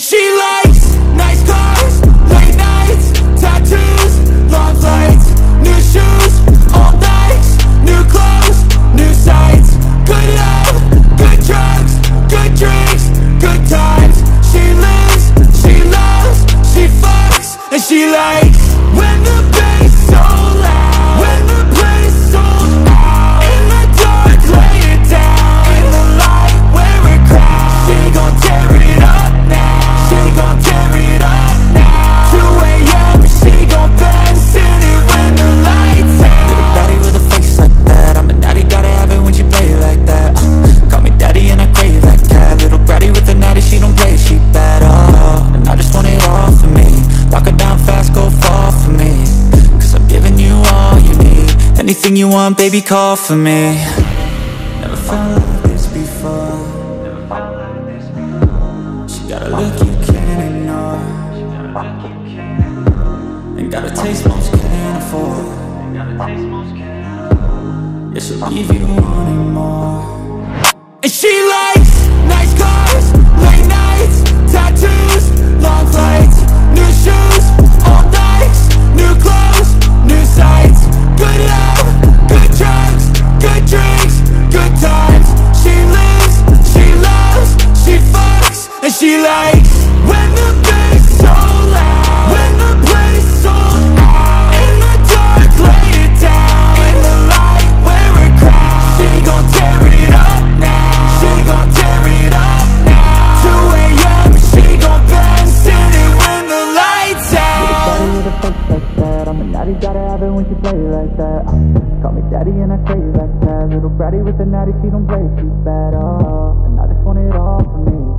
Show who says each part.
Speaker 1: she
Speaker 2: like Anything you want, baby, call for me. Never felt like this before. She got a look you can't ignore. And got a taste most can't afford. Yeah, she'll leave you wanting more.
Speaker 1: And she likes
Speaker 2: Daddy gotta have it when she play like that. Uh, call me daddy and I crave like that. Little bratty with the natty, she don't play, she's bad. Oh, and I just want it all for me.